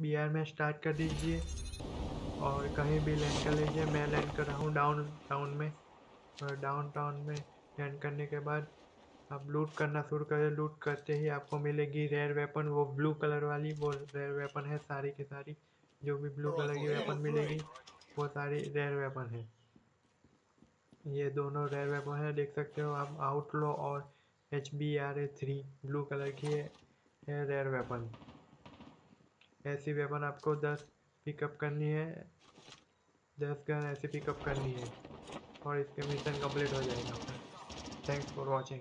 बिहार में स्टार्ट कर दीजिए और कहीं भी लैंड कर लीजिए। मैं लैंड कर रहा हूँ डाउन टाउन में। और डाउन टाउन में लैंड करने के बाद आप लूट करना शुरू करें लूट करते ही आपको मिलेगी रेयर वेपन वो ब्लू कलर वाली। वो रेयर वेपन है सारी की सारी। जो भी ब्लू कलर की वेपन मिलेगी, वो सारी रेयर वेपन है। ये दोनों रेयर वेपन है। देख सकते हो आप आउटलो और H B R A three blue colour की है रेयर वेपन ऐसी वेपन आपको दस पिकअप करनी है। दस गन ऐसी पिकअप करनी है। और इसके मिशन कंप्लीट हो जाएगा। Thanks for watching